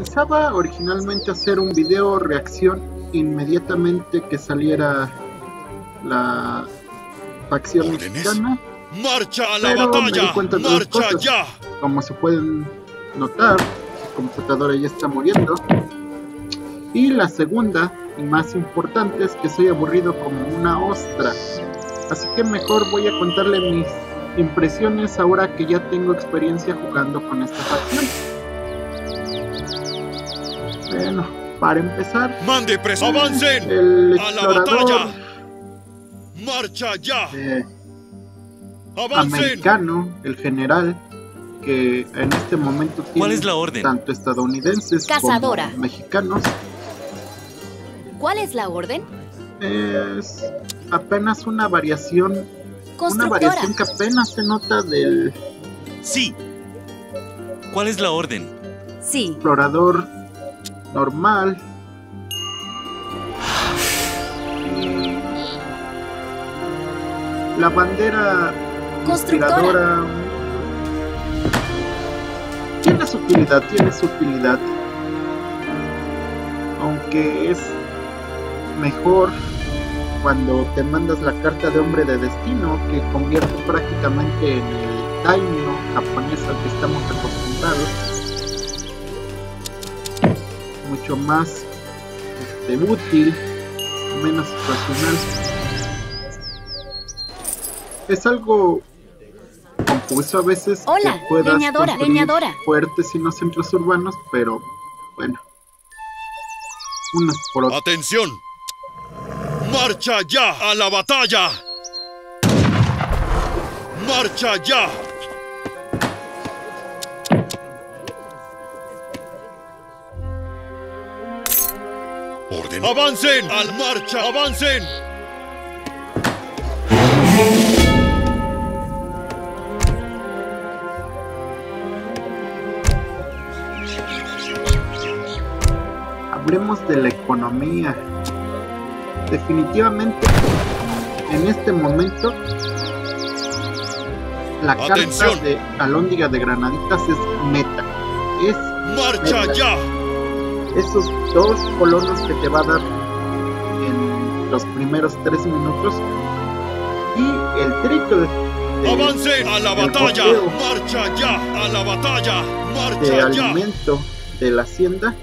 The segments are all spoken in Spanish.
pensaba originalmente hacer un video reacción inmediatamente que saliera la facción ¿Órdenes? mexicana, ¡Marcha a la pero batalla! ¡Marcha ya! Como se pueden notar, su computadora ya está muriendo. Y la segunda, y más importante, es que soy aburrido como una ostra. Así que mejor voy a contarle mis impresiones ahora que ya tengo experiencia jugando con esta facción. Bueno, para empezar, ¡Mande preso! ¡Avancen! el ¡A la batalla! ¡Marcha ya! eh, ¡Avancen! americano, el general, que en este momento tiene ¿Cuál es la orden? tanto estadounidenses Cazadora. como mexicanos, ¿Cuál es la orden? es apenas una variación, una variación que apenas se nota del Sí. ¿Cuál es la orden? Sí. explorador normal. La bandera Constructora. tiene su utilidad, tiene su utilidad. Aunque es mejor cuando te mandas la carta de hombre de destino que convierte prácticamente en el daimyo japonés al que estamos acostumbrados. Mucho más este, útil, menos situacional. Es algo confuso a veces Hola, que puedas leñadora, construir leñadora. fuertes y no centros urbanos, pero bueno. Unos por otros. ¡Atención! ¡Marcha ya a la batalla! ¡Marcha ya! ¡Orden! ¡Avancen! ¡Al marcha! ¡Avancen! Hablemos de la economía. Definitivamente, en este momento, la Atención. carta de Alóndiga de Granaditas es meta. Es ¡Marcha ya! Esos dos colonos que te va a dar en los primeros tres minutos. Y el triple de, ¡Avancen! ¡A la batalla! ¡Marcha ya! ¡A la batalla! de ¡Marcha ya! alimento de la hacienda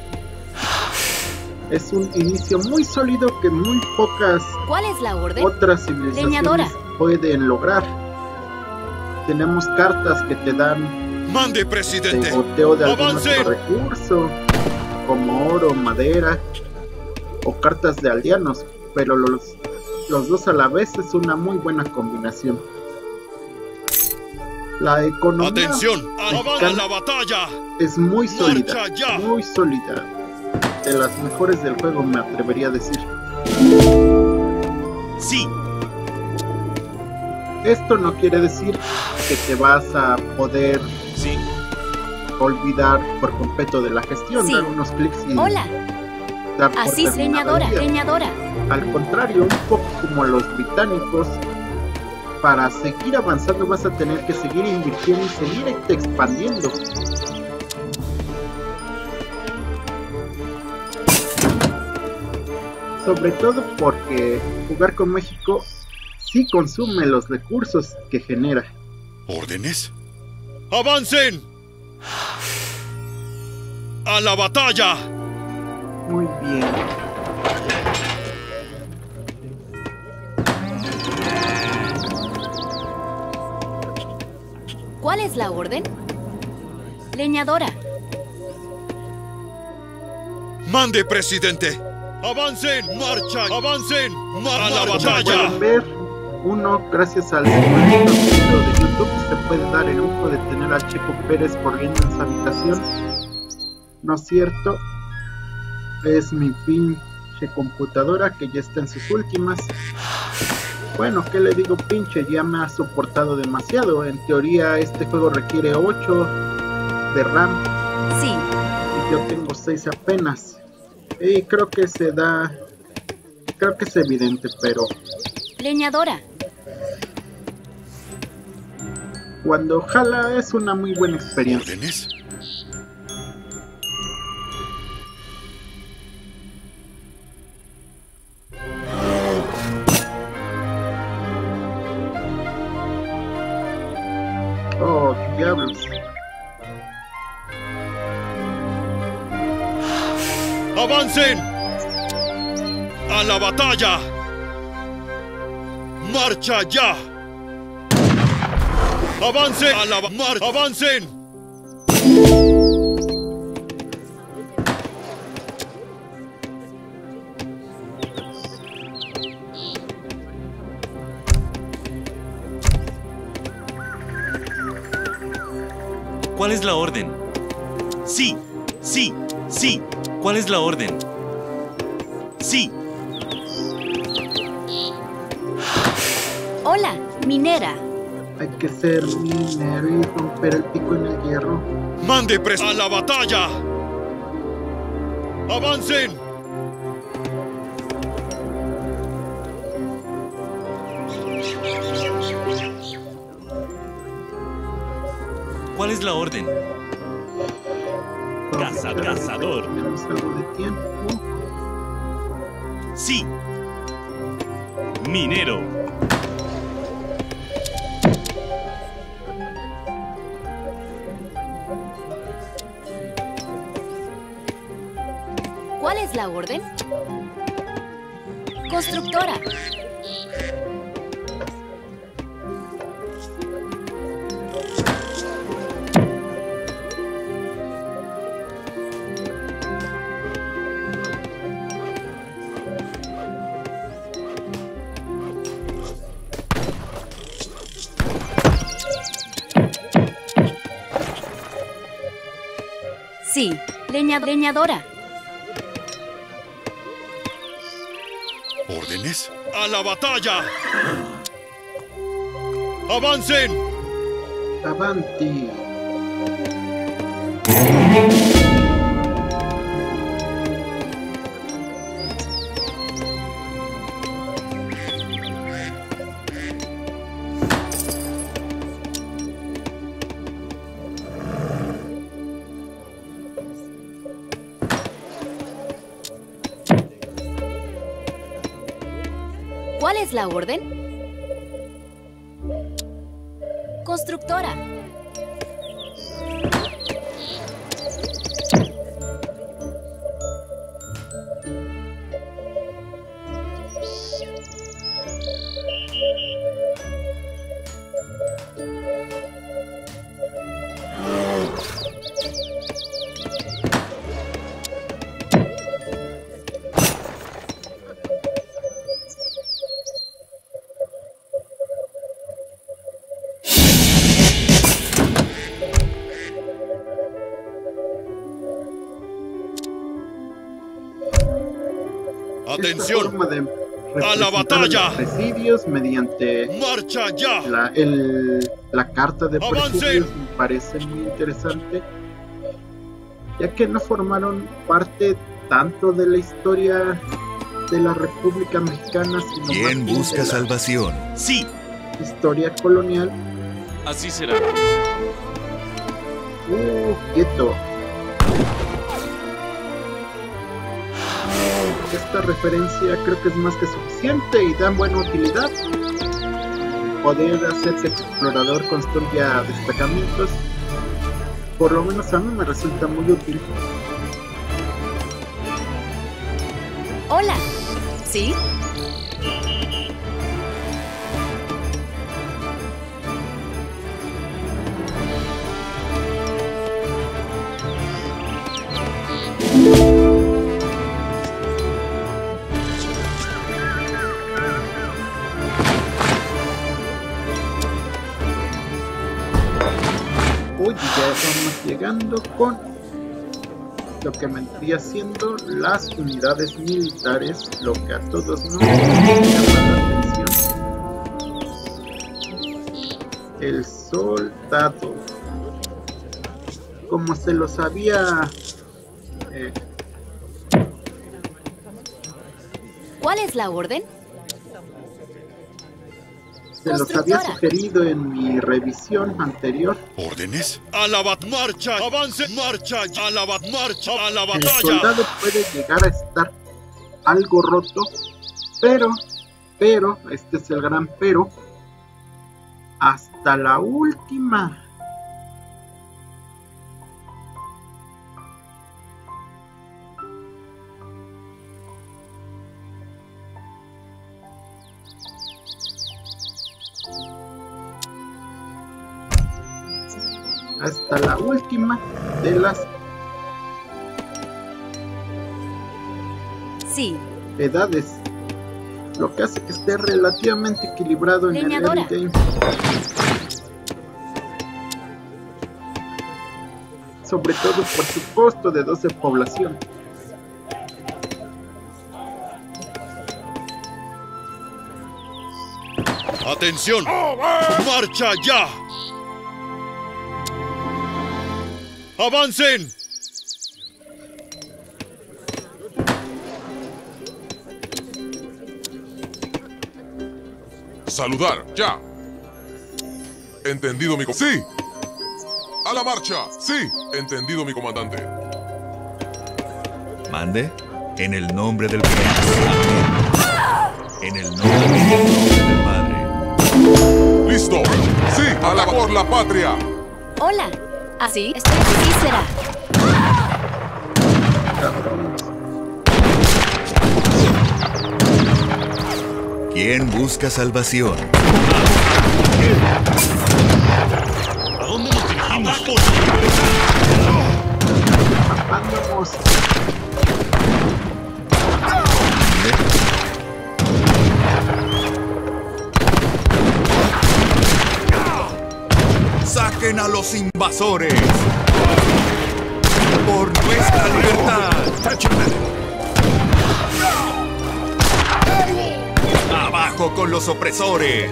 es un inicio muy sólido que muy pocas ¿Cuál es la orden? otras civilizaciones Leñadora. pueden lograr. Tenemos cartas que te dan ¡Mande, de presidente! boteo de algún ¡Avancen! otro recurso, como oro, madera, o cartas de aldeanos, pero los, los dos a la vez es una muy buena combinación. La economía ¡Atención! ¡A la, a mexicana la batalla! es muy sólida, muy sólida. De las mejores del juego me atrevería a decir. Sí. Esto no quiere decir que te vas a poder Sí. Olvidar por completo de la gestión, Sí. dar unos clics y Hola. dar por Así leñadora, leñadora. Al contrario, un poco como los británicos, para seguir avanzando vas a tener que seguir invirtiendo y seguir expandiendo. Sobre todo porque jugar con México sí consume los recursos que genera. ¿Órdenes? ¡Avancen! ¡A la batalla! Muy bien. ¿Cuál es la orden? Leñadora. ¡Mande, presidente! ¡Avancen! ¡Marcha! ¡Avancen! ¡A la batalla! pueden ver, uno gracias al de YouTube se puede dar el lujo de tener a Checo Pérez corriendo en su habitación. No es cierto, es mi pinche computadora que ya está en sus últimas. Bueno, ¿qué le digo pinche? Ya me ha soportado demasiado. En teoría este juego requiere 8 de RAM Sí. y yo tengo 6 apenas. Y creo que se da... Creo que es evidente, pero Leñadora. Cuando jala es una muy buena experiencia. ¿Ordenes? Oh, diablos. ¡Avancen! ¡A la batalla! ¡Marcha ya! ¡Avancen! ¡A la mar ¡Avancen! ¿Cuál es la orden? Sí, sí, sí. ¿Cuál es la orden? Sí. Hola, minera. Hay que ser minero y romper el pico en el hierro. ¡Mande pres a la batalla! ¡Avancen! ¿Cuál es la orden? Caza, cazador. Tenemos algo de tiempo. Sí. Minero. La orden? Constructora. Sí, leña- leñadora. ¿Órdenes? ¡A la batalla! ¡Avancen! Avanti. Orden? ¡Atención! forma de ¡A la batalla! los presidios mediante ¡Marcha ya! la, el- la carta de presidios me parece muy interesante, ya que no formaron parte tanto de la historia de la República Mexicana, sino más ¿Quién bien busca de la salvación? Sí. historia colonial. Así será. Uh, quieto. Esta referencia creo que es más que suficiente y dan buena utilidad. Poder hacer que el explorador construya destacamentos, por lo menos a mí me resulta muy útil. Hola. ¿Sí? Uy, ya vamos llegando con lo que vendría siendo las unidades militares, lo que a todos nos llama la atención. El soldado. Como se los había eh, ¿Cuál es la orden? Se los había sugerido en mi revisión anterior. ¿Órdenes? ¡A la marcha! ¡Avance! ¡Marcha! ¡A la marcha! ¡A la El batalla! soldado puede llegar a estar algo roto, pero, pero, este es el gran pero, hasta la última hasta la última de las Sí. edades, lo que hace que esté relativamente equilibrado en Leñadora. el early game. Sobre todo por su costo de 12 población. ¡Atención! ¡Marcha ya! ¡Avancen! Saludar, ya. Entendido mi... co- Sí. A la marcha. Sí. Entendido mi comandante. Mande. En el nombre del Padre. Amén. En el nombre, en el nombre del Padre. Listo. Sí. A la por la patria. Hola. ¿Así? Estoy así será. ¿Quién busca salvación? ¿A dónde nos dirigimos? Vamos. ¡Saquen a los invasores! ¡Por nuestra libertad! ¡Abajo con los opresores!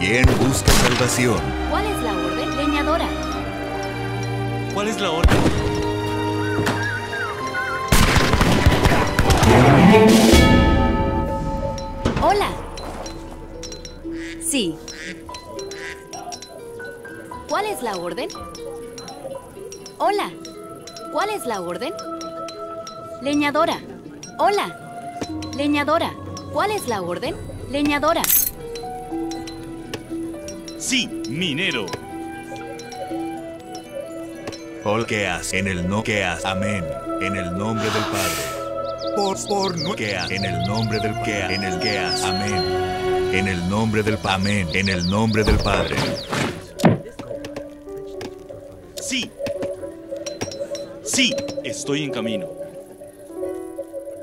¿Quién busca salvación? ¿Cuál es la orden? Leñadora. ¿Cuál es la orden? Hola. Sí. ¿Cuál es la orden? Hola. ¿Cuál es la orden? Leñadora. Hola. Leñadora. ¿Cuál es la orden? Leñadora. Sí, minero. Ol que haz en el no que haz. Amén. En el nombre del Padre. Por, por no que haz. En el nombre del que. En el que haz. Amén. En el nombre del Amén. En el nombre del Padre. Sí. Sí, estoy en camino.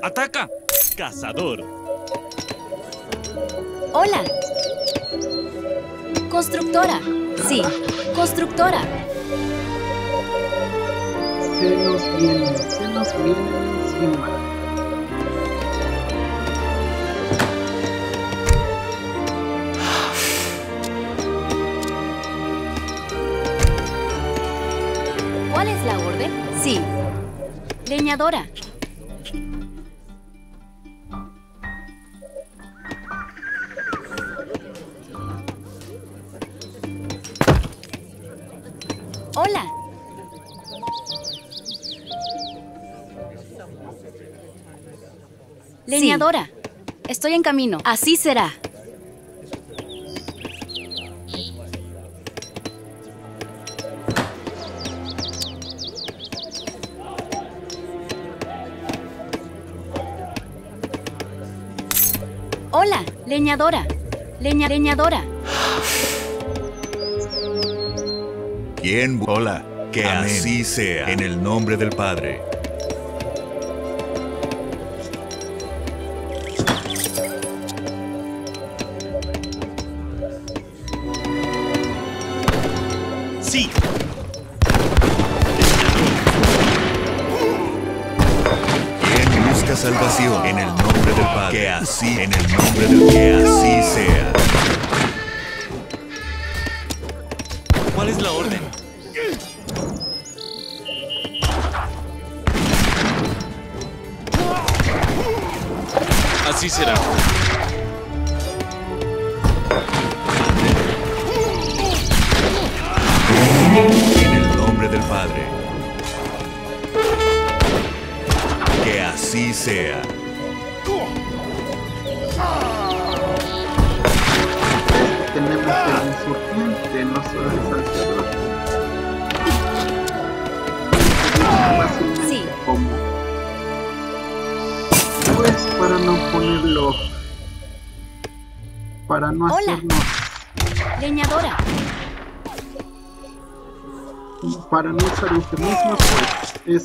¡Ataca! Cazador. Hola. Constructora. Sí. Constructora. Se nos viene, se nos viene encima. ¿Cuál es la orden? Sí. Leñadora. Hola. Leñadora. Estoy en camino. Así será. Leñadora. Leña, leñadora. ¿Quién Hola. Que así sea. En el nombre del Padre.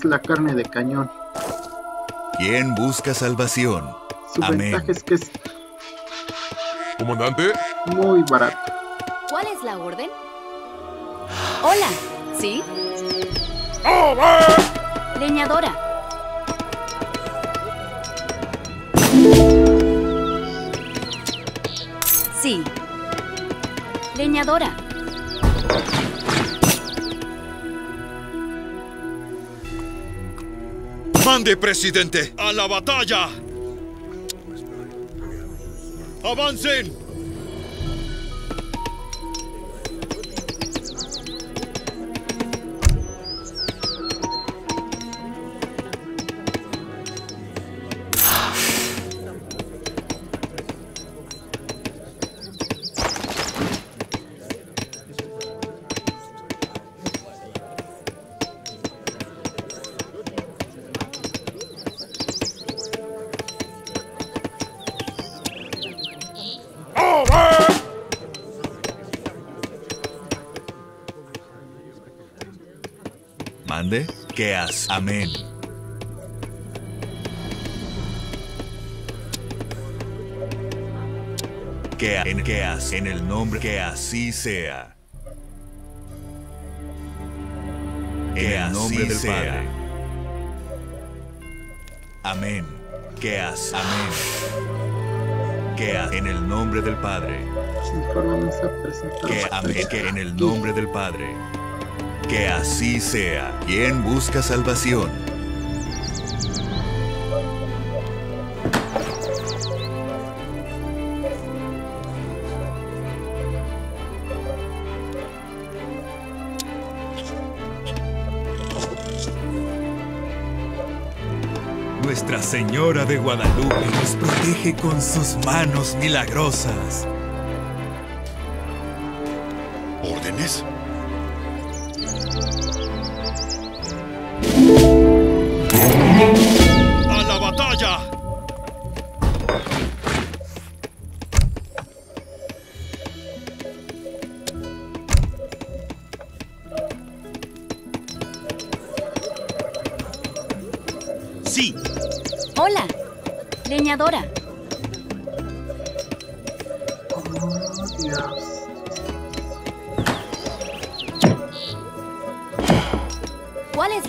La carne de cañón. ¿Quién busca salvación? Su Amén. ventaja es que es Comandante, muy barato. ¿Cuál es la orden? Hola. ¿Sí? Leñadora. Sí. Leñadora. Mande, presidente. A la batalla. Avancen. Que as. Amén. Que, en, que as, en el nombre que así sea. En el nombre del Padre. Amén. Que as. Amén. Que as, en el nombre del Padre. Que, amén, que en el nombre del Padre. Que así sea. ¿Quién busca salvación? Nuestra Señora de Guadalupe nos protege con sus manos milagrosas. ¿Órdenes?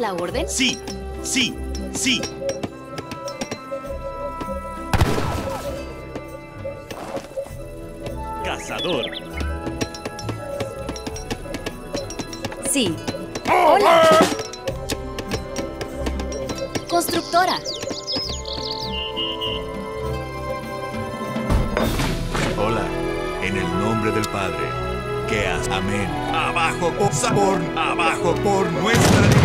La orden? sí, sí, sí. Cazador. Sí. Hola. Constructora. Hola, en el nombre del Padre, que has, amén. Abajo por sabor, abajo por nuestra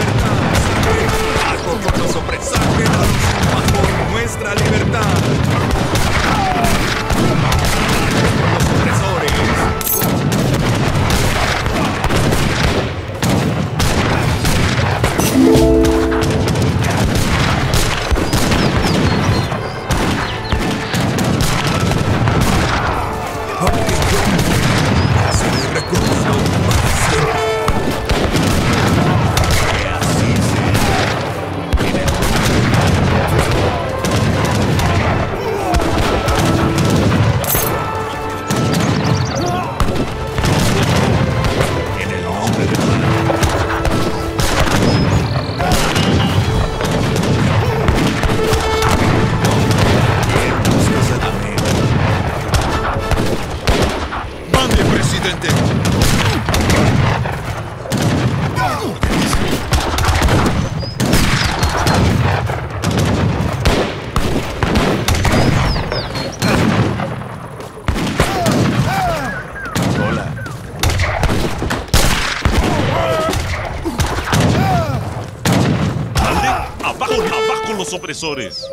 opresores.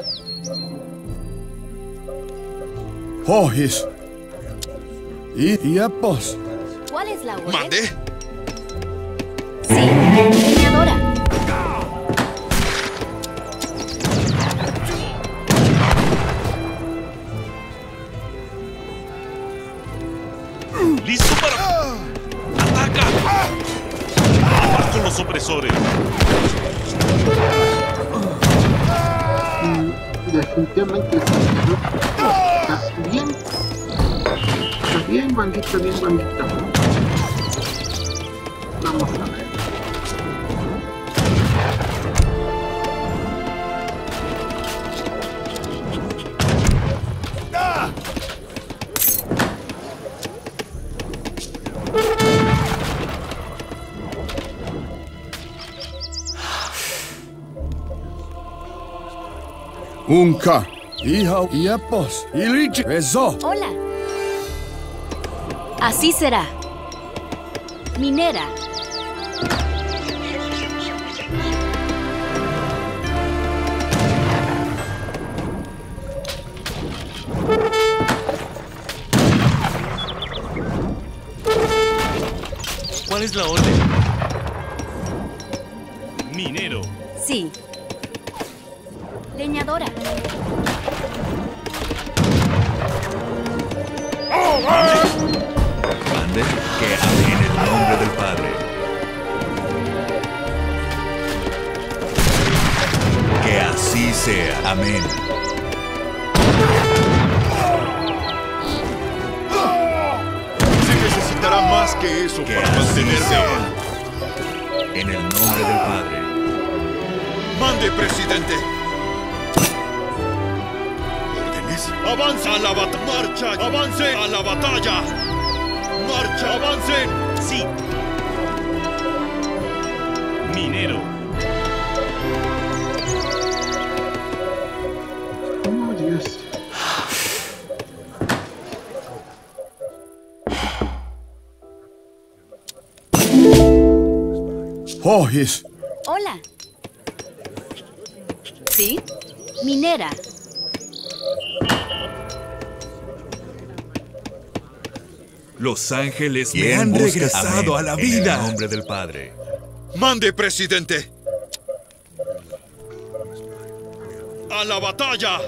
Jorges. Y, y apos. ¿Cuál es la orden? ¡Mande! Unka. Hija y apos. Ilich. Eso. Hola. Así será. Minera. ¿Cuál es la orden? Que en el nombre del Padre. Que así sea. Amén. Se necesitará más que eso Que para abajo. En el nombre del Padre. Mande, presidente. ¡Avanza a la bat marcha! ¡Avance a la batalla! ¡Marcha, avancen! Sí. Minero. Oh, Dios. Hojis. Hola. ¿Sí? Minera. Los ángeles Me han regresado a la En vida. el nombre del Padre. ¡Mande, presidente! ¡A la batalla!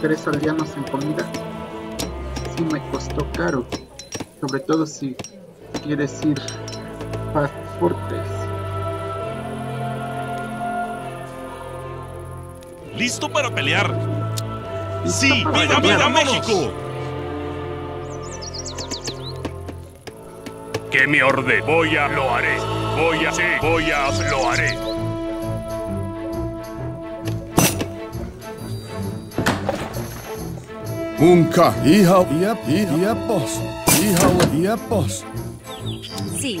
Tres aldeanos en comida sí me costó caro. Sobre todo si quieres ir Fast Fortress. ¿Listo para pelear? ¿Listo Sí, viva, viva México. Que me orde. Voy a lo haré. Voy a sí, voy a lo haré. Unka. Hija apos. Hija y apos. Sí.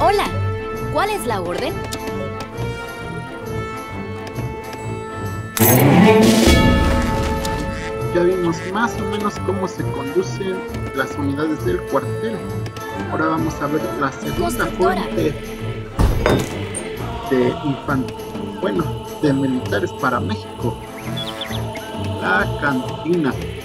Hola. ¿Cuál es la orden? Ya vimos más o menos cómo se conducen las unidades del cuartel. Ahora vamos a ver la segunda fuente de infan- bueno, de militares para México. La cantina.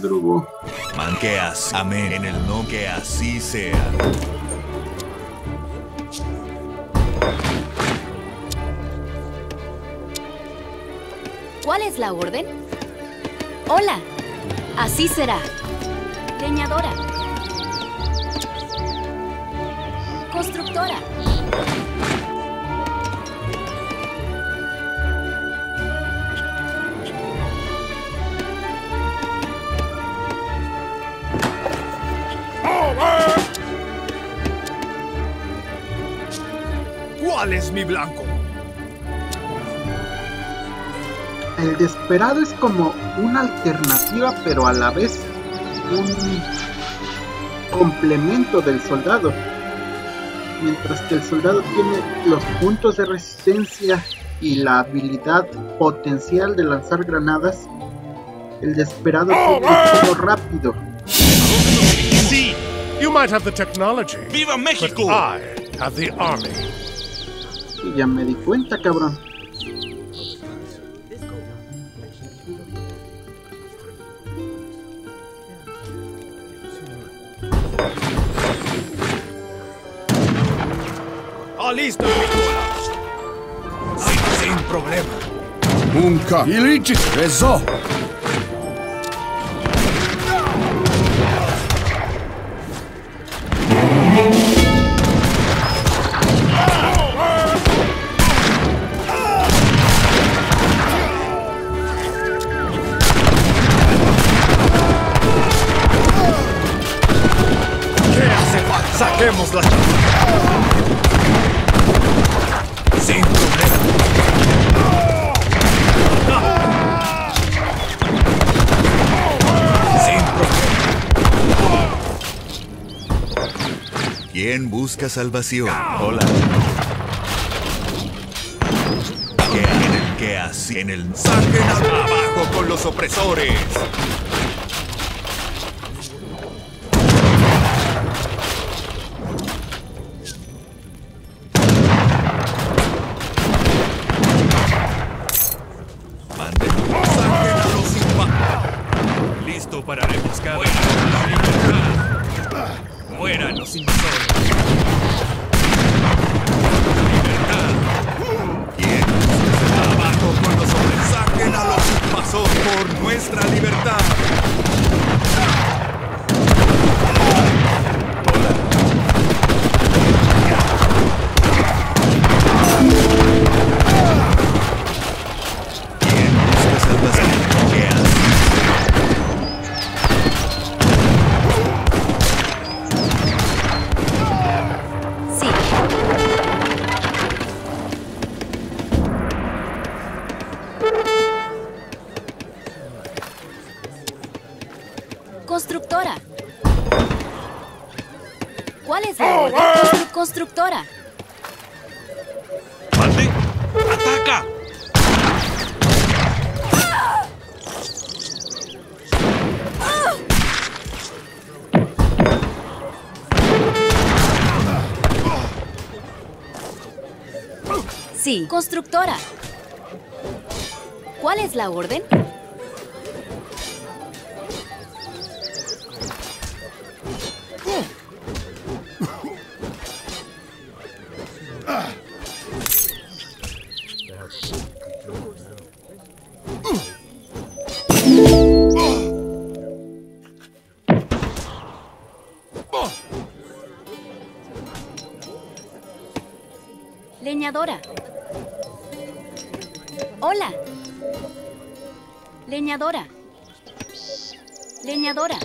Madrugó. Man que así. Amén. En el nombre que así sea. ¿Cuál es la orden? Hola. Así será. Leñadora. Constructora. ¿Cuál es mi blanco? El desesperado es como una alternativa, pero a la vez un complemento del soldado. Mientras que el soldado tiene los puntos de resistencia y la habilidad potencial de lanzar granadas, el desesperado tiene el tiro rápido. ¡Sí! You might have the technology, ¡Viva but México! I have the army. Y ya me di cuenta, cabrón. ¡Ah, listo! Sin, sin problema. Nunca. Ilícito. Eso. Sin problema. ¿Quién busca salvación? Hola. Que en el que así. En el. ¡Saquen abajo con los opresores! Constructora. ¿Cuál es la orden? Leñadora. Leñadora.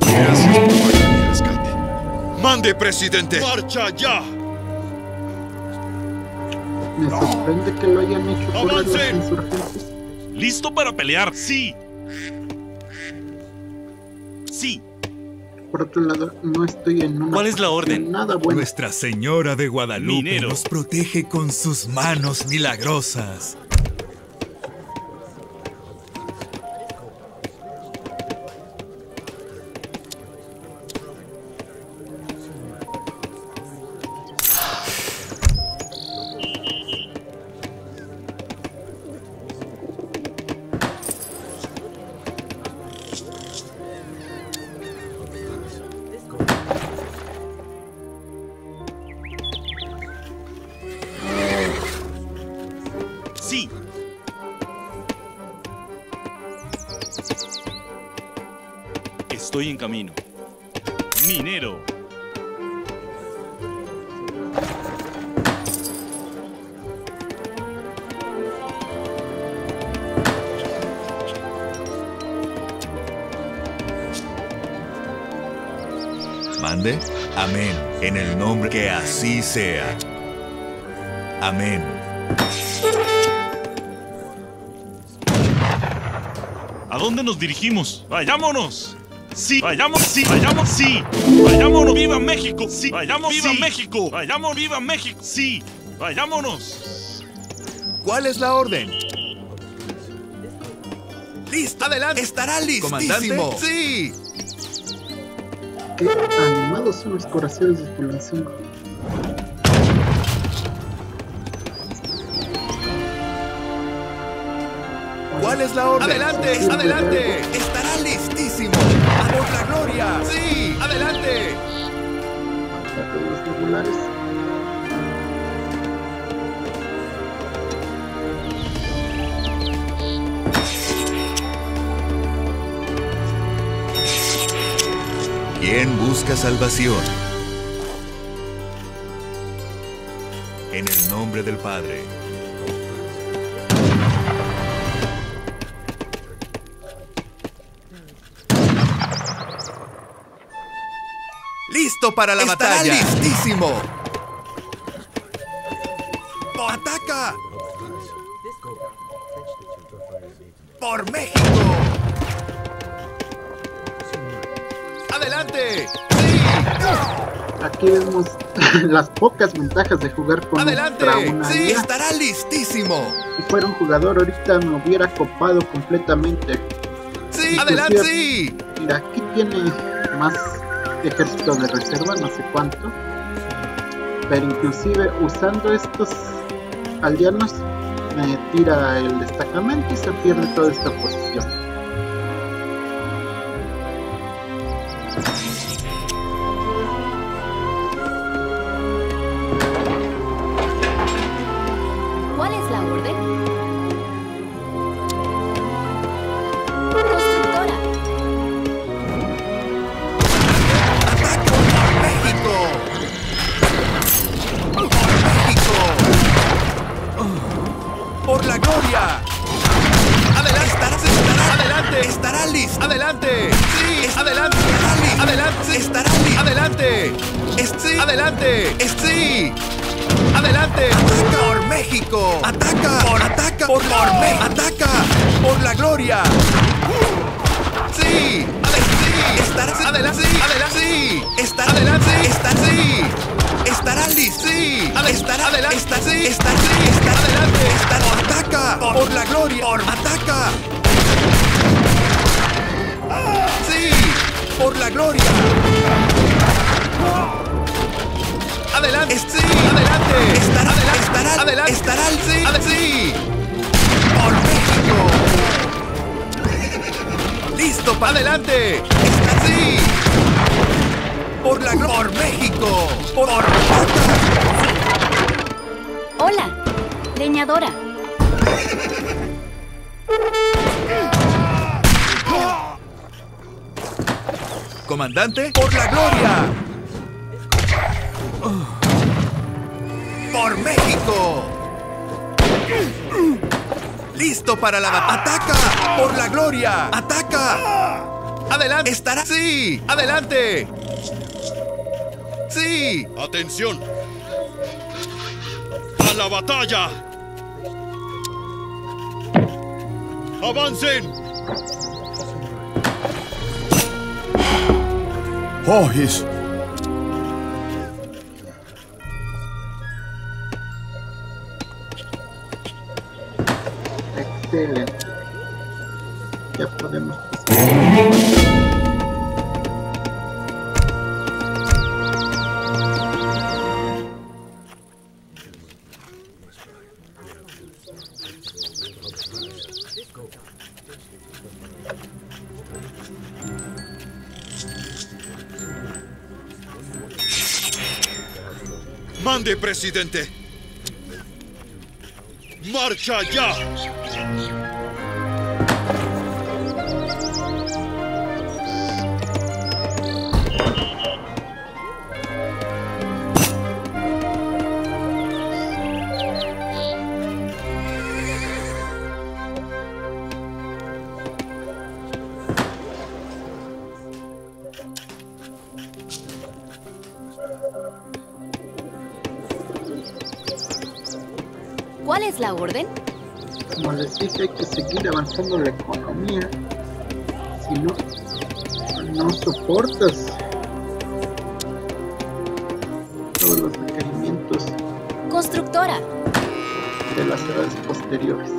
Gracias por fallar mi rescate. ¡Mande, presidente! ¡Marcha ya! Me sorprende que lo hayan hecho por los ¡Avancen! insurgentes. ¿Listo para pelear? Sí. Por otro lado, no estoy en una ¿Cuál es la orden? Nada bueno. Nuestra Señora de Guadalupe Minero. nos protege con sus manos milagrosas. Nos dirigimos? ¡Vayámonos! Sí, vayamos, sí, vayamos, sí. Vayámonos, viva México. Sí, vayamos, viva México. Vayamos, viva México. Sí, vayámonos. ¿Cuál es la orden? ¡Listo! ¡Adelante! ¡Estará listísimo! ¡Sí! Qué animados son los corazones de Tulancingo. ¿Cuál es la orden? ¡Adelante! ¡Adelante! ¡Estará listísimo! ¡A por la gloria! ¡Sí! ¡Adelante! Los regulares. ¿Quién busca salvación? En el nombre del Padre. ¡Listo para la Estará batalla! listísimo! ¡Ataca! ¡Por México! ¡Adelante! ¡Sí! Aquí vemos las pocas ventajas de jugar con ¡Adelante! contra una ¡Sí! ¡Estará listísimo! Si fuera un jugador ahorita me hubiera copado completamente. ¡Sí! Inclusive- ¡Adelante! ¡Sí! Mira, aquí tiene más ejército de reserva, no sé cuánto. Pero inclusive usando estos aldeanos me tira el destacamento y se pierde toda esta posición. ¡Por Hola. Leñadora. ¡Comandante! ¡Por la gloria! ¡Por México! ¡Listo para la batalla! ¡Ataca! ¡Por la gloria! ¡Ataca! ¡Adelante! ¡Estará! ¡Sí! ¡Adelante! ¡Sí! ¡Atención! ¡A la batalla! ¡Avancen! Hojis. Excelente. Ya podemos. Presidente! ¡Marcha ya! Orden? Como les dije, hay que seguir avanzando la economía. Si no, no soportas todos los requerimientos Constructora. de las edades posteriores.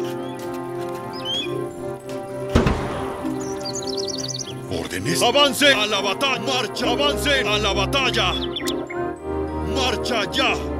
¡Órdenes! ¡Avance! ¡A la batalla! ¡Marcha! ¡Avance! ¡A la batalla! ¡Marcha ya!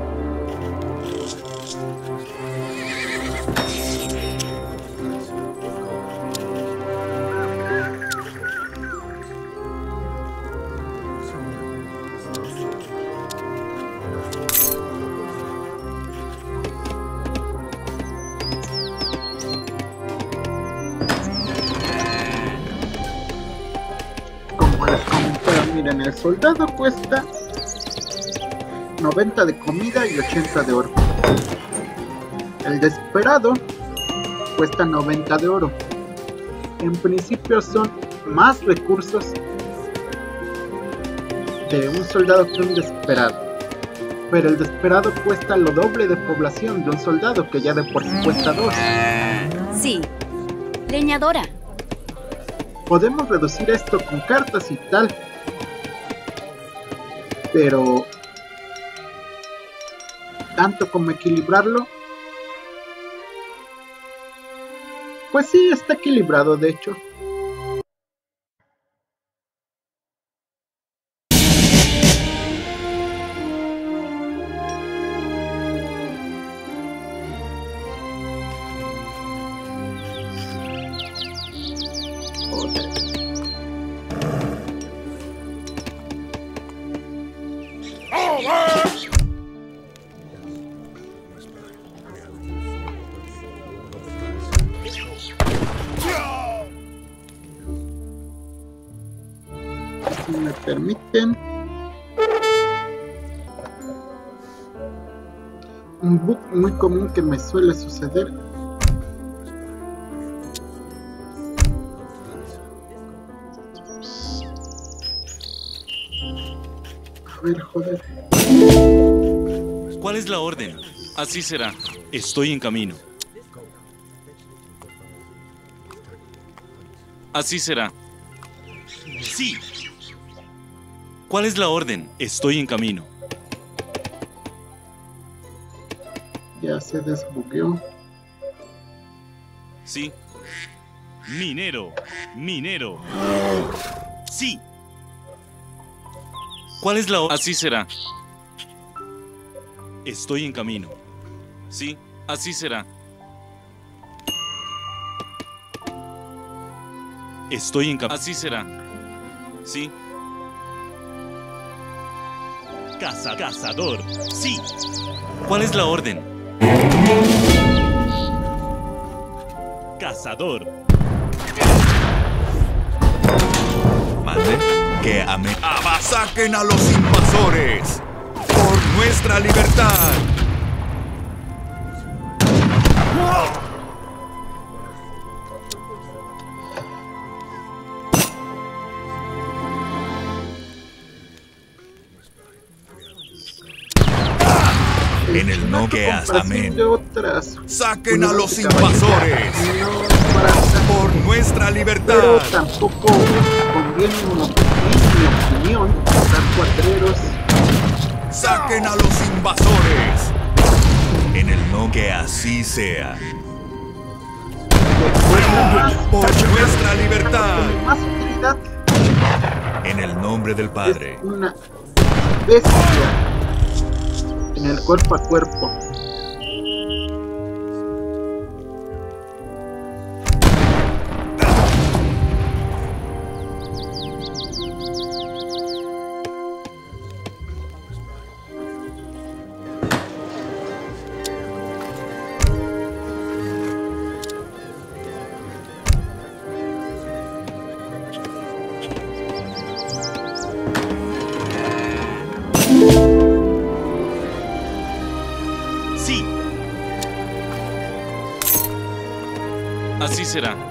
Miren, el soldado cuesta 90 de comida y 80 de oro. El desesperado cuesta 90 de oro. En principio son más recursos de un soldado que un desesperado. Pero el desesperado cuesta lo doble de población de un soldado que ya de por sí cuesta 2. Sí. Leñadora. Podemos reducir esto con cartas y tal. Pero tanto como equilibrarlo. Pues sí, está equilibrado de hecho. Muy común que me suele suceder. ¿Cuál es la orden? Así será. Estoy en camino. Así será. Sí. ¿Cuál es la orden? Estoy en camino. Ya se desbugueó. Sí. Minero. Minero. Sí. ¿Cuál es la orden? Así será. Estoy en camino. Sí, así será. Estoy en camino. Así será. Sí. Caza, cazador. Sí. ¿Cuál es la orden? Cazador. Mande que amén. ¡Saquen a los invasores! ¡Por nuestra libertad! En el nombre que Amén. ¡Saquen a los invasores! No ¡Por nuestra pero libertad! tampoco conviene, en mi opinión, cuadreros ¡Saquen a los invasores! En el nombre que así sea. ¡Por nuestra libertad! con más utilidad En el nombre del Padre. una bestia en el cuerpo a cuerpo. Será.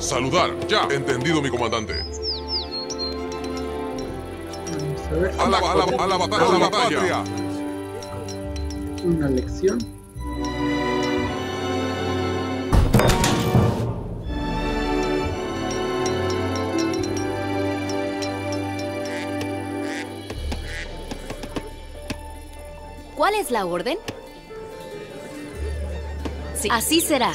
Saludar. Ya. Entendido, mi comandante. A la, a la- a la batalla. A la batalla. Una lección. ¿Cuál es la orden? Sí. Así será.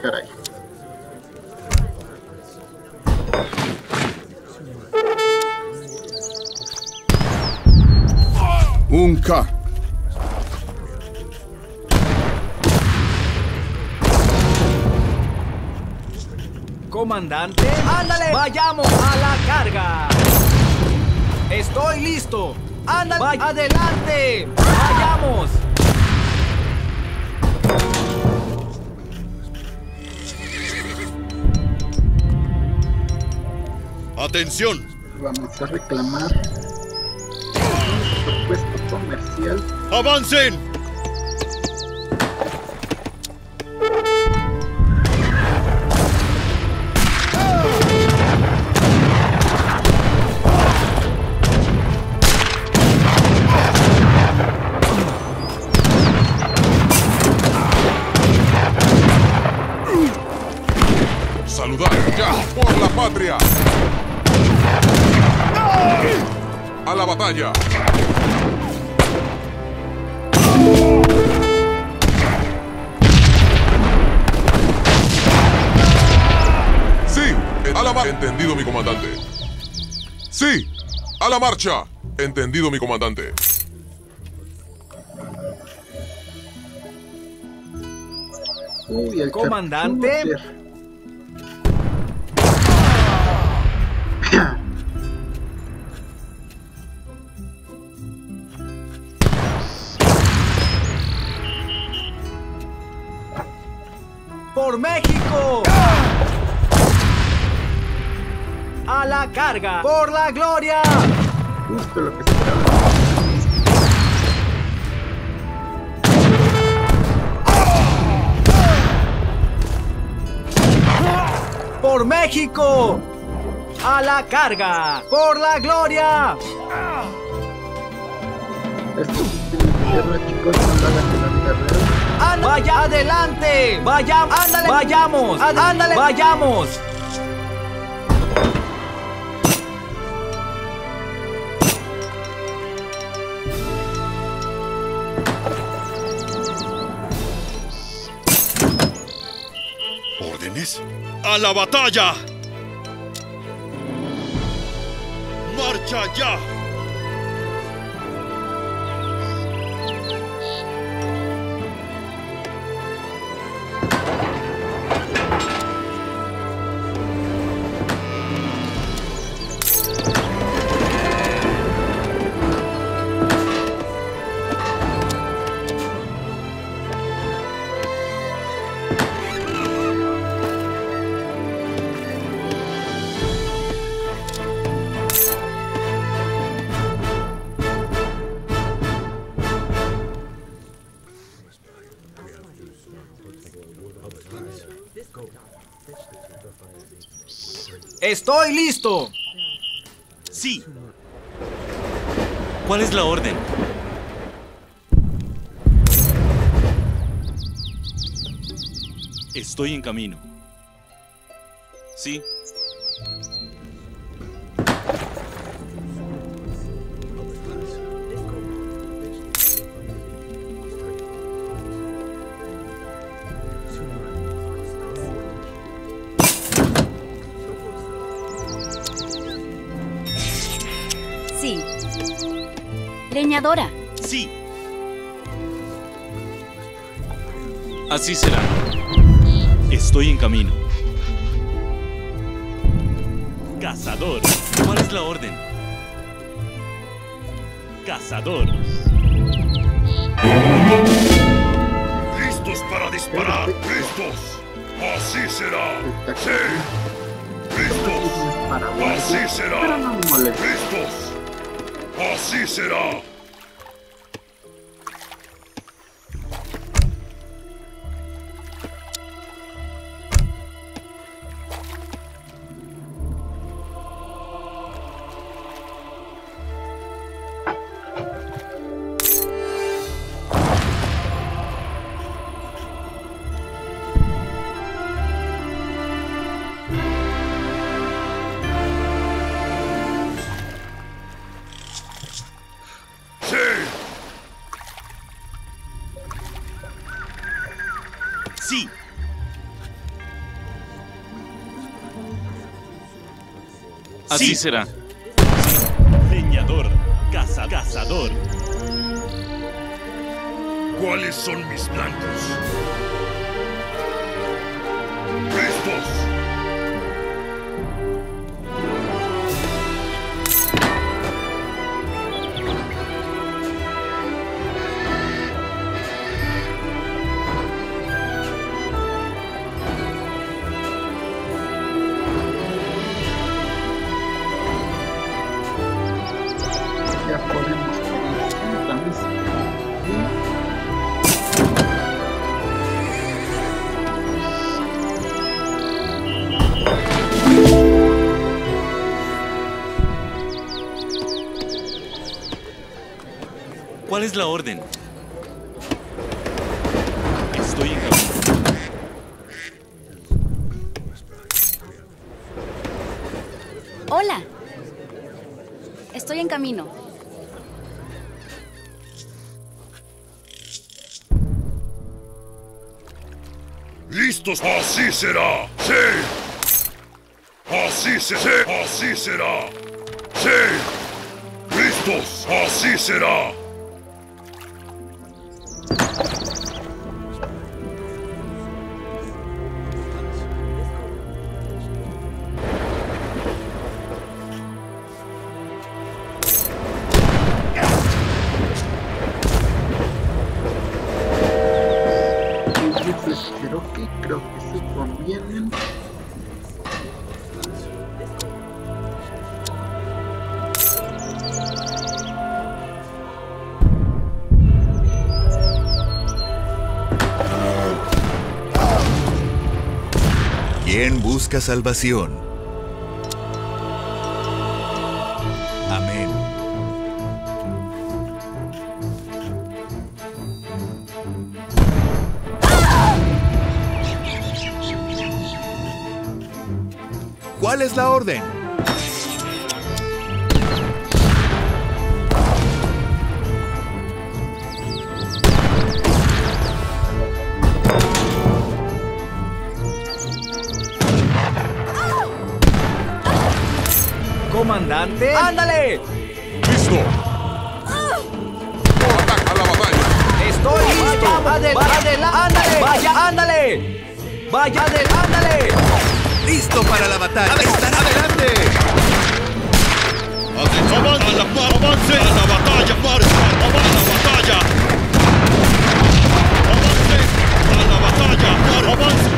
Caray. Un K. Comandante, ándale, vayamos a la carga. Estoy listo. Ándale, adelante, vayamos. ¡Atención! Vamos a reclamar un propuesto comercial. ¡Avancen! Batalla! ¡Sí! ¡A la marcha! Entendido, mi comandante. ¡Sí! ¡A la marcha! Entendido, mi comandante. Uy, el Comandante. Por México. A la carga. Por la gloria. Justo lo que esperaba. Por México. A la carga. Por la gloria. Esto es chicos, Vaya adelante. Vayamos. Ándale. Vayamos. Ándale. Vayamos. ¿Órdenes? ¡A la batalla! ¡Marcha ya! Estoy listo. Sí. ¿Cuál es la orden? Estoy en camino. Sí. Sí. Así será. Estoy en camino. Cazador. ¿Cuál es la orden? Cazador. ¡Listos para Disparar. Listos. Así será. Sí. Listos. Para Así Pero será. no me molesta. Listos. Así será. Así Sí. será. Leñador. Caza, cazador. ¿Cuáles son mis blancos? Listos. Es la orden? Estoy en camino. Hola. Estoy en camino. Listos. Así será. Sí. Así se sí. Así será. Sí. Listos. Así será. Salvación? Amén. ¿Cuál es la orden? ¡Ándale! ¡Listo! ¡Ataca la batalla! Estoy listo. Adelante. ándale. Vaya, ándale. Vaya, ándale. ¡Listo para la batalla! ¡Estará adelante! Avance la, avance a la batalla, marcha, avance a la batalla. Avance a la batalla, avance,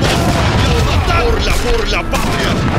por la, por la patria.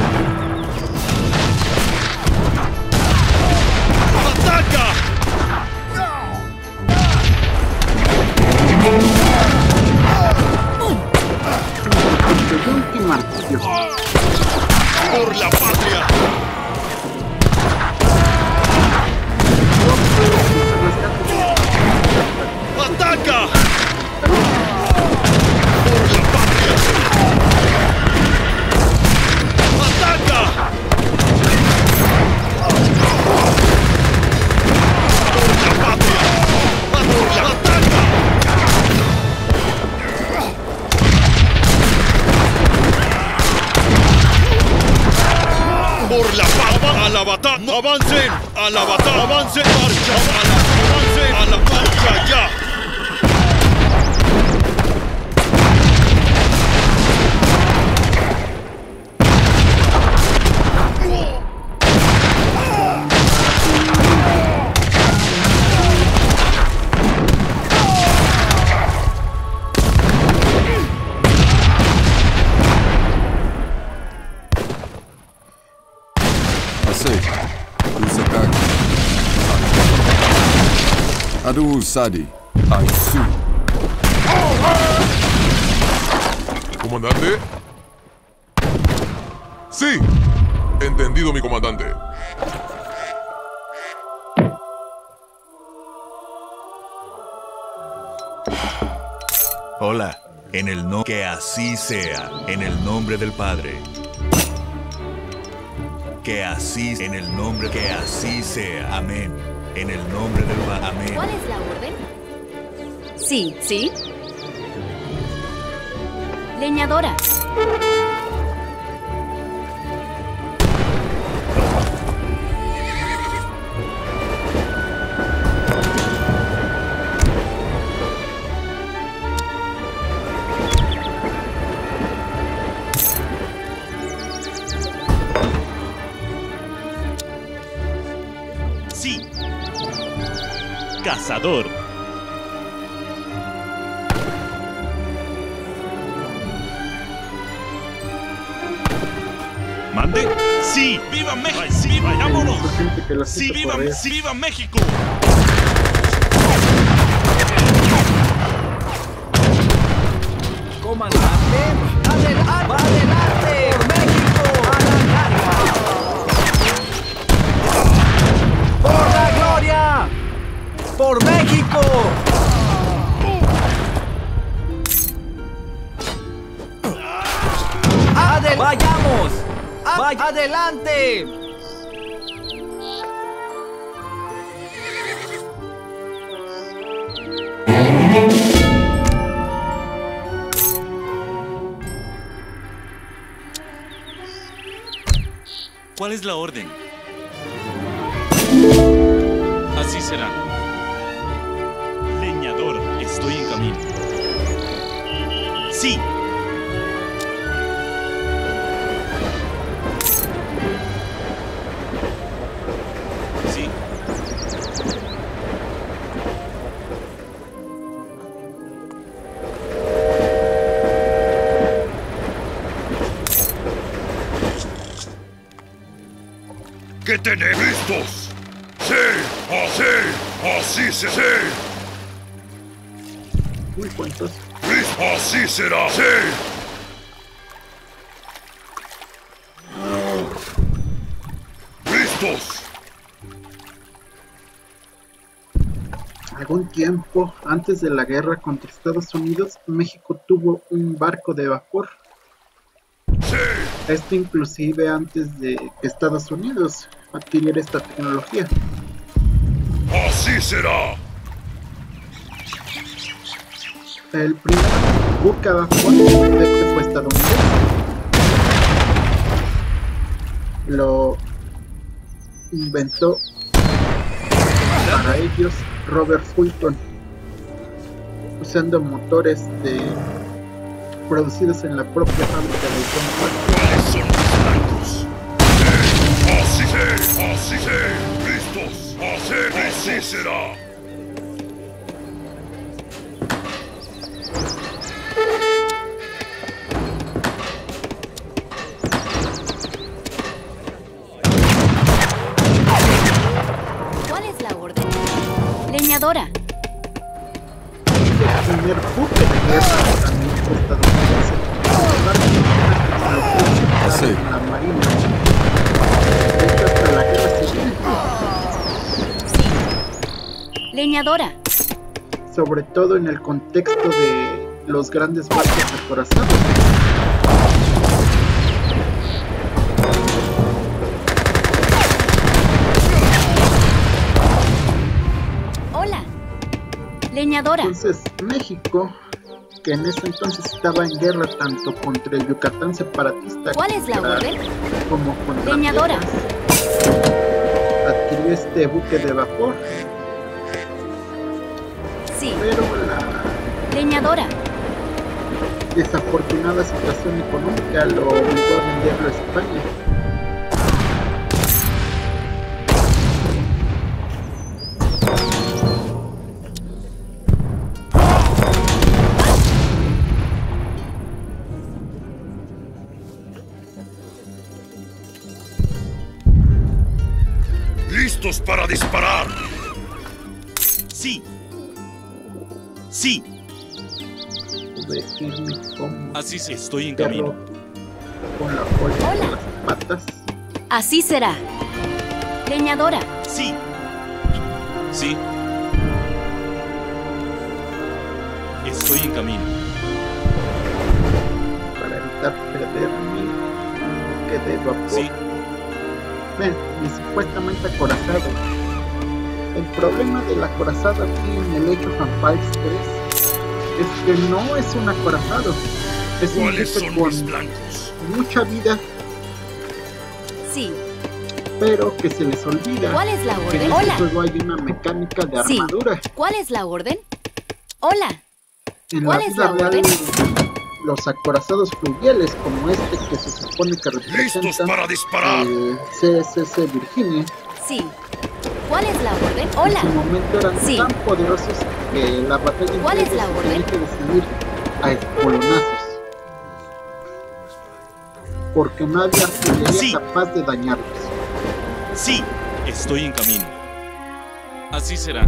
Sadi. Aisu. ¿Comandante? Sí. Entendido, mi comandante. Hola. En el no que así sea, en el nombre del Padre. Que así, en el nombre que así sea. Amén. En el nombre del Padre. Amén. ¿Cuál es la orden? Sí, sí. Leñadora. Sí. Cazador. Sí, viva México. Sí, lo Sí, viva, correr. sí, viva México. Comandante, adelante, adelante, por México, a la carga. Por la gloria, por México. Adel vayamos, A- adelante. ¿Cuál es la orden? Así será. Leñador, Estoy en camino. Sí. ¿Listos? ¡Sí! ¡Así! ¡Así se sí! Uy, cuántos. ¡Así será! ¡Sí! ¡Listos! Algún tiempo antes de la guerra contra Estados Unidos, México tuvo un barco de vapor. ¡Sí! Esto inclusive antes de que Estados Unidos adquiriera esta tecnología. ¡Así será! El primer buque a vapor este fue estadounidense. Lo inventó para ellos Robert Fulton, usando motores de, producidos en la propia fábrica de John ¡Listos! ¡Así! ¡Así será! ¿Cuál es la orden? Leñadora. el primer buque de guerra también fue estadounidense. Sobre todo en el contexto de los grandes barcos acorazados. Hola. Leñadora. Entonces, México, que en ese entonces estaba en guerra tanto contra el Yucatán separatista ¿Cuál es la orden? como contra Leñadora. Adquirió este buque de vapor, Pero la Leñadora. desafortunada situación económica lo obligó a venderlo a España. Sí, así se estoy en camino. con la cola y Hola. las patas. Así será. Leñadora. Sí. Sí. Estoy en camino. para evitar perder mi que de vapor. Sí. Ven, mi supuestamente acorazado. El problema del acorazado aquí en el hecho Vampires 3 es que no es un acorazado. Es un ¿Cuáles jefe son con blancos? mucha vida, Sí. pero que se les olvida ¿Cuál es la que en orden? este Hola. juego hay una mecánica de Sí. armadura. ¿Cuál es la orden? Hola. En ¿Cuál la es vida la real, orden? los acorazados fluviales como este que se supone que ¡Listos representan para disparar! el CSS Virginia Sí. ¿Cuál es la orden? en su Hola. momento eran Sí. tan poderosos que la batalla ¿Cuál es la orden? tenía que decidir a espolonazos porque no había artillería Sí. capaz de dañarlos Sí, estoy en camino. Así será.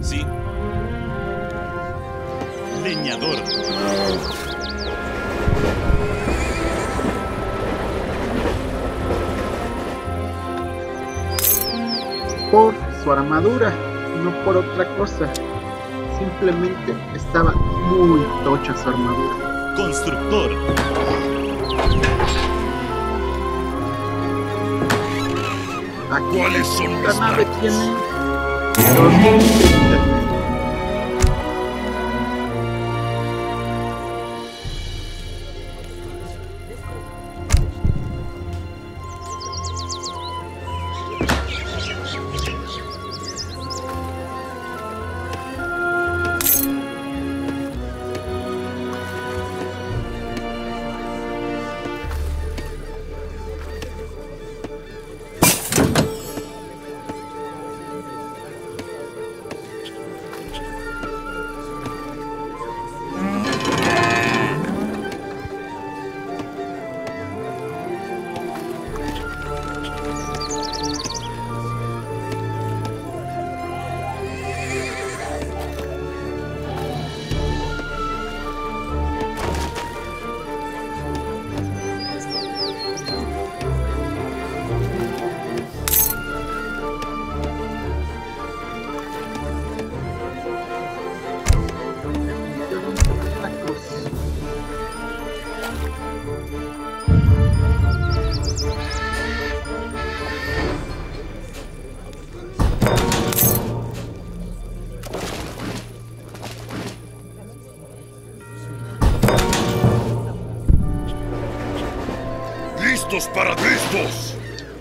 Sí. Leñador. Por su armadura no por otra cosa. Simplemente estaba muy tocha su armadura. Constructor. aquí ¿Cuáles son nave tiene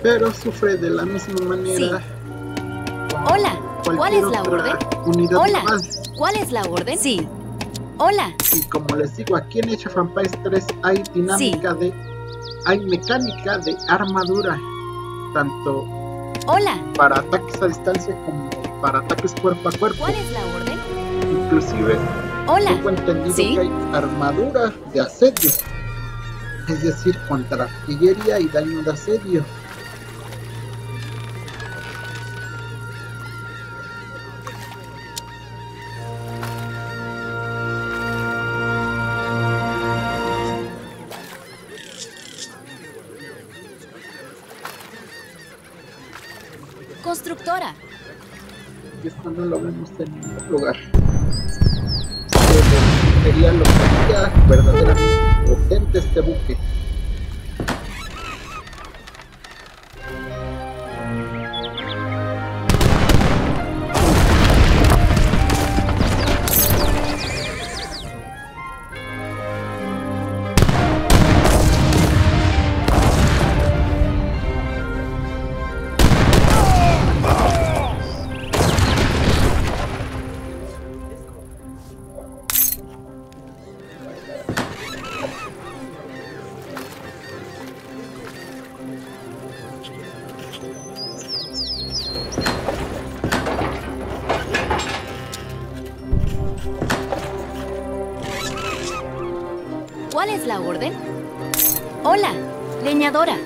pero sufre de la misma manera Hola. ¿Cuál es la orden? unidad Hola. más ¿Cuál es la orden? Sí. Hola. y como les digo aquí en Age of Empires 3 hay dinámica de hay mecánica de armadura tanto Hola. para ataques a distancia como para ataques cuerpo a cuerpo ¿Cuál es la orden? inclusive Hola. tengo entendido ¿Sí? que hay armadura de asedio es decir contra artillería y daño de asedio no lo vemos en ningún lugar Leñadora.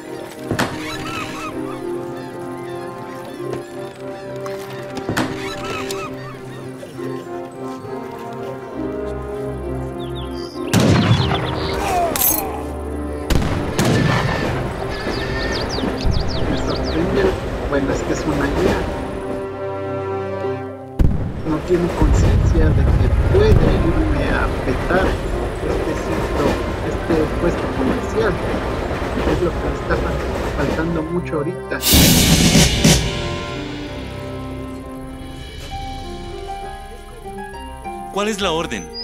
¿Cuál es la orden?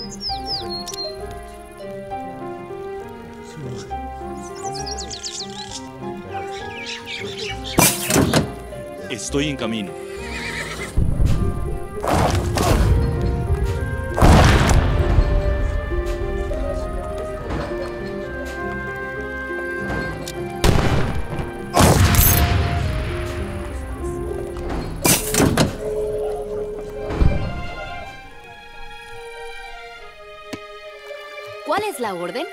orden?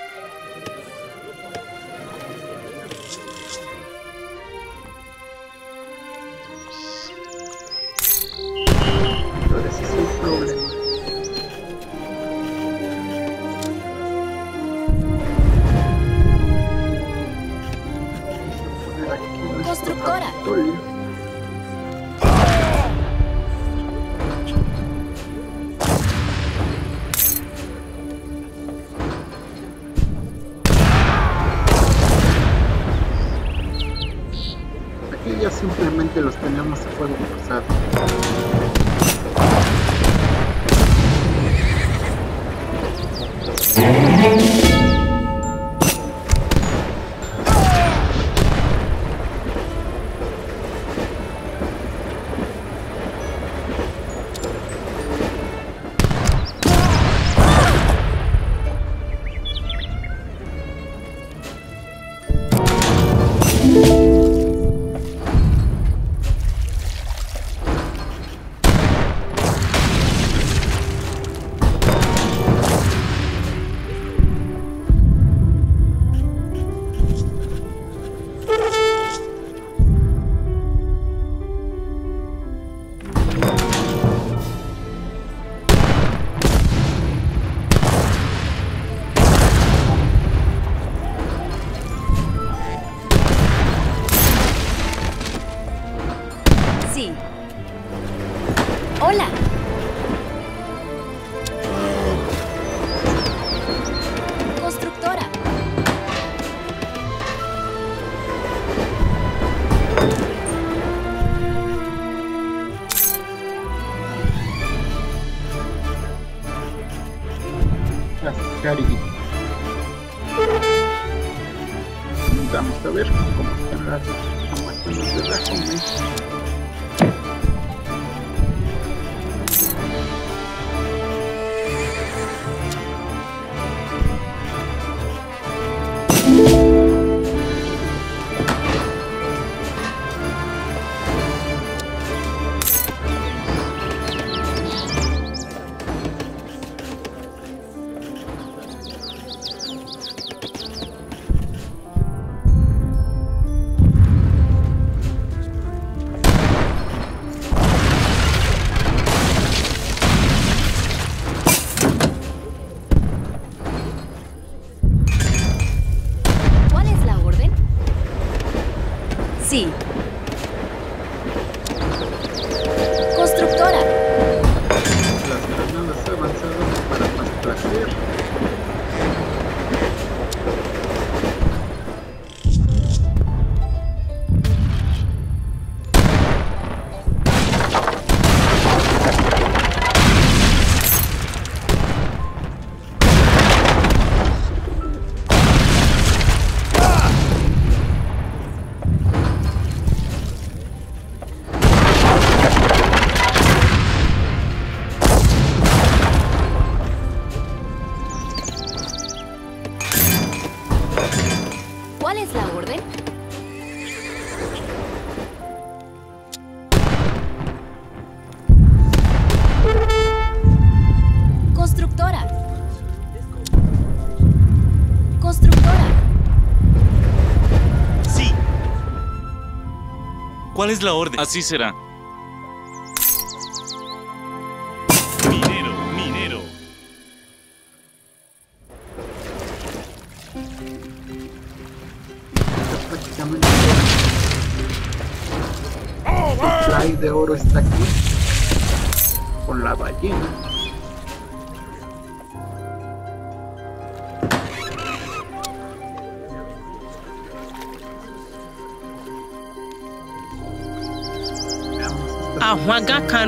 ¿Cuál es la orden? Así será.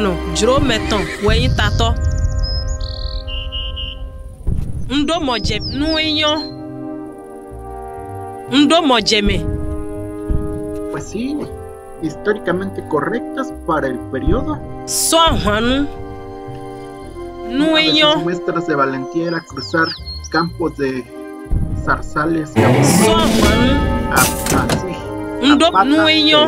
Ahwa gã kan nɔ dzrometɔn wɛnyi tatɔ ŋɖomɔdze nue nyɔ. Ŋɖomɔdzeme Pues sí, históricamente correctas para el periodo. sɔ Una nue nyɔ. Muestras de valentía era cruzar campos de zarzales sɔ a- así, ŋɖo nue nyɔ.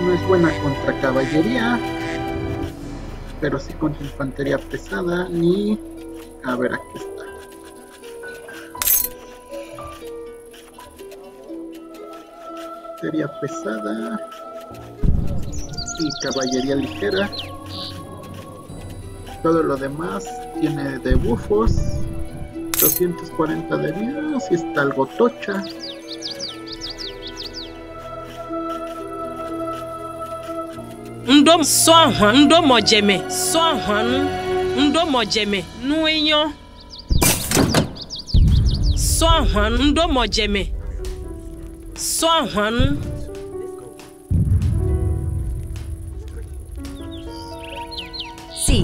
No es buena contra caballería, pero sí contra infantería pesada ni... A ver, aquí está. Infantería pesada y caballería ligera. Todo lo demás tiene debuffos. 240 de vida, si está algo tocha. ŋɖo sɔ ahwa ŋɖomɔdzeme sɔ ahwanu ŋɖomɔdzeme nue nyɔ sɔ ahwanu ŋɖomɔdzeme sɔ ahwanu Sí.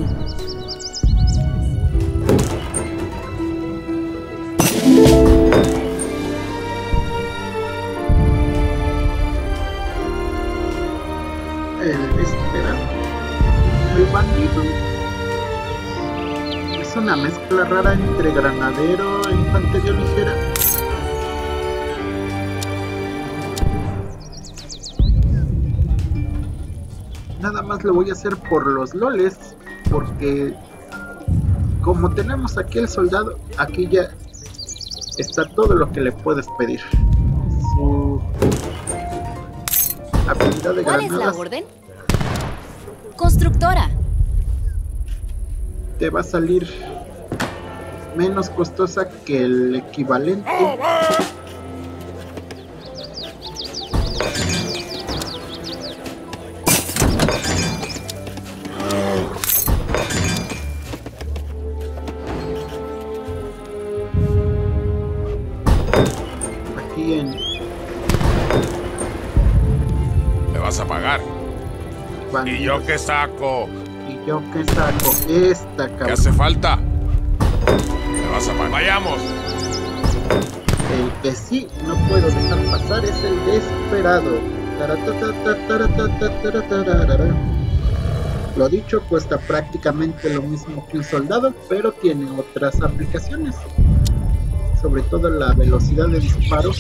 Es una mezcla rara entre granadero e infantería ligera. Nada más lo voy a hacer por los loles, porque como tenemos aquí el soldado, aquí ya está todo lo que le puedes pedir. Su habilidad de ¿Cuál es la orden? Constructora. Te va a salir menos costosa que el equivalente. Me vas a pagar. ¿Y yo qué saco? Yo que saco esta ¿Qué cabrón. hace falta? Vas a. Vayamos. El que sí no puedo dejar pasar es el desesperado. Lo dicho, cuesta prácticamente lo mismo que un soldado, pero tiene otras aplicaciones. Sobre todo la velocidad de disparo.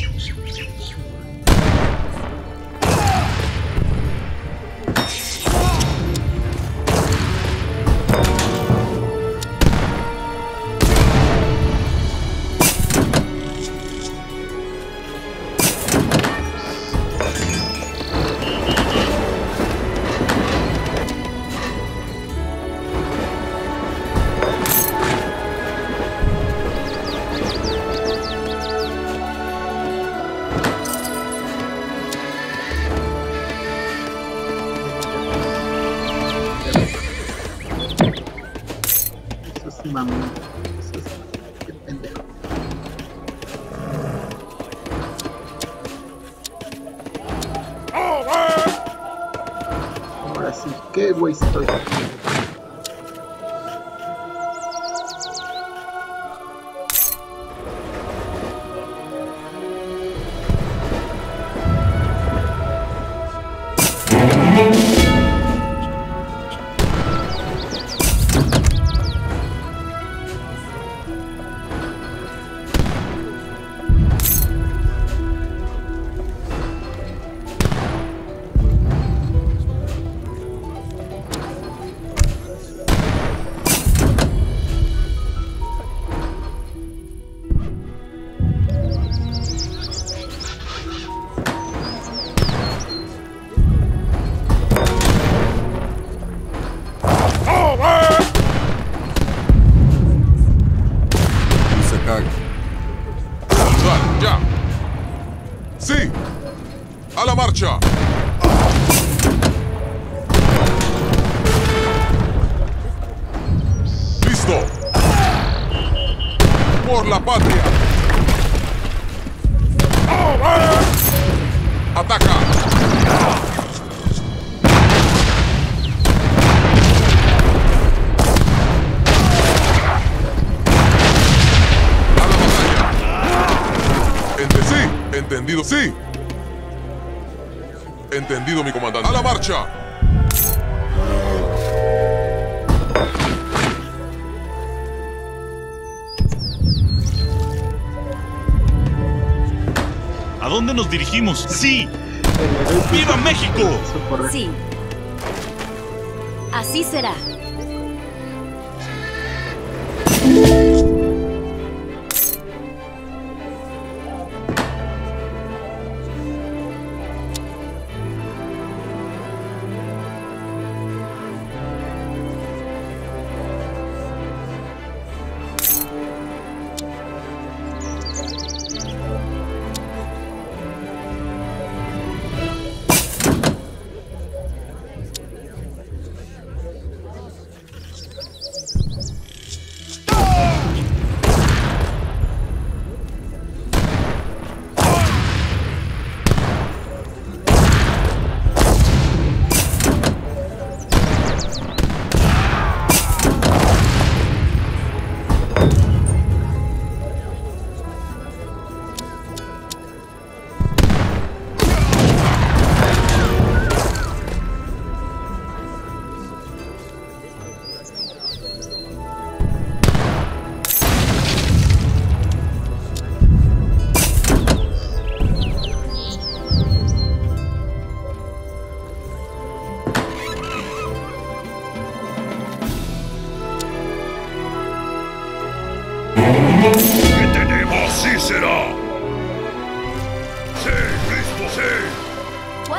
Dirigimos? Sí. ¡Viva México! Sí. Así será.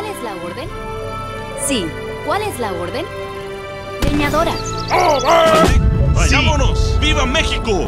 ¿Cuál es la orden? Sí. ¿Cuál es la orden? Leñadora. ¡Vayámonos! ¡Viva México!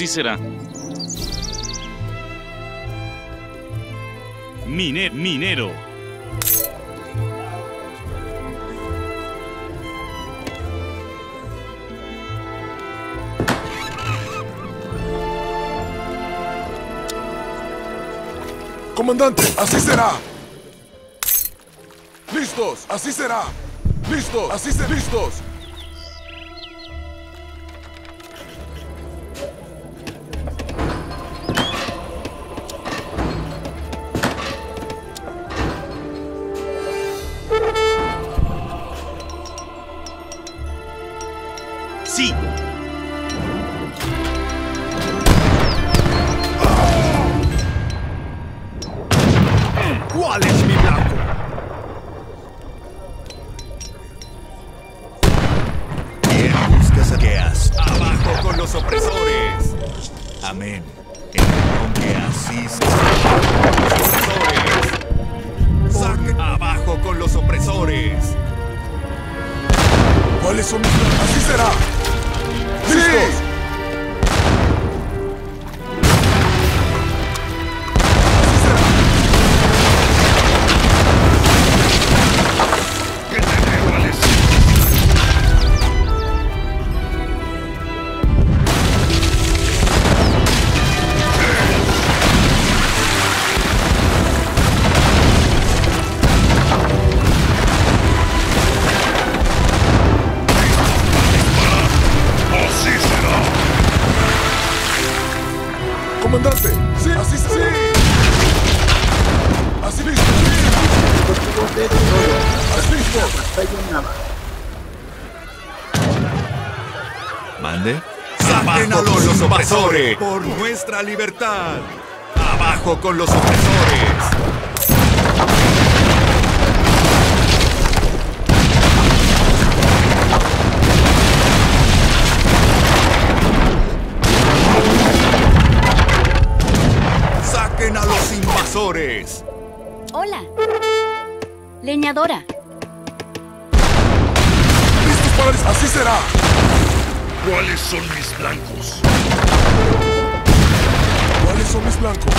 Así será. Mine- minero. Comandante, así será. Listos, así será. Listos, así será. Listos. Amén. Por nuestra libertad. Abajo con los opresores. Saquen a los invasores. Hola. Leñadora. ¡Listos para... ¡Así será! ¿Cuáles son mis blancos? ¿Cuáles son mis blancos?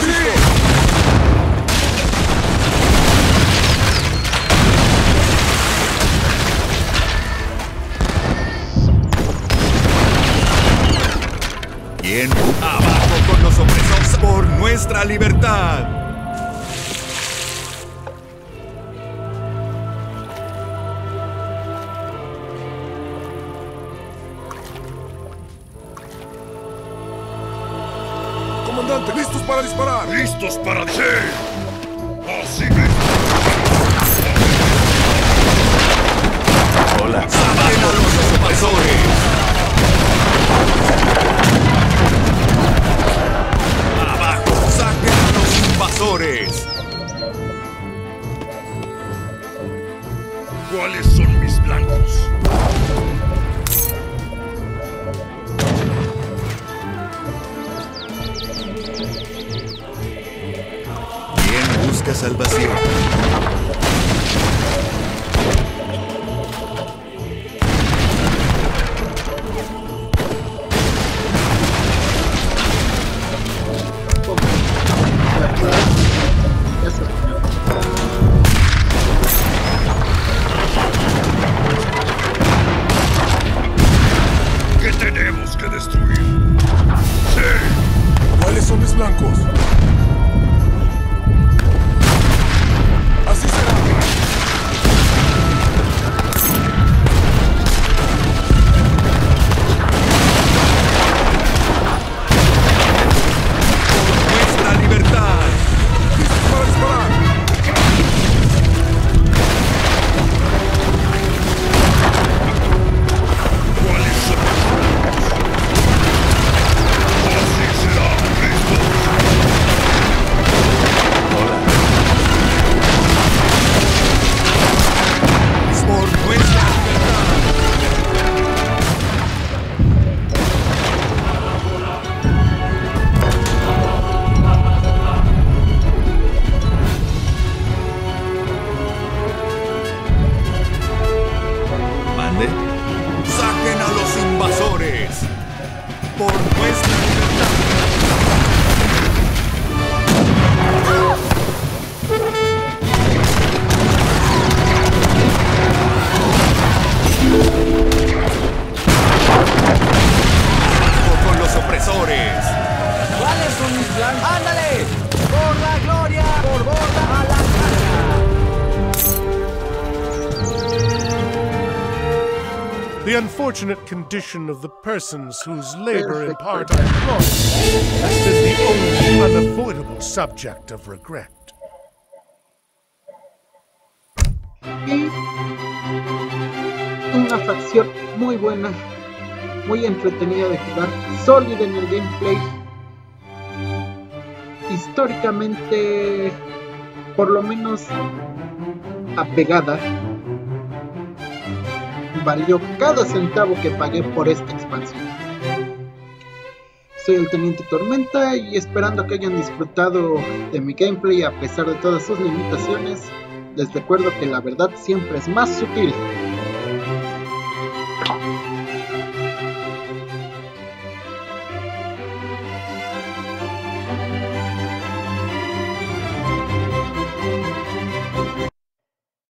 ¡Sí! Bien. Abajo con los opresores por nuestra libertad. Disparar! ¡Listos para... ¡Sí! Unfortunate condition of the persons whose labor in part I employ has been the only unavoidable subject of regret. Y una facción muy buena, muy entretenida de jugar, sólida en el gameplay. Históricamente, por lo menos apegada. Valió cada centavo que pagué por esta expansión. Soy el Teniente Tormenta y esperando que hayan disfrutado de mi gameplay a pesar de todas sus limitaciones, les recuerdo que la verdad siempre es más sutil.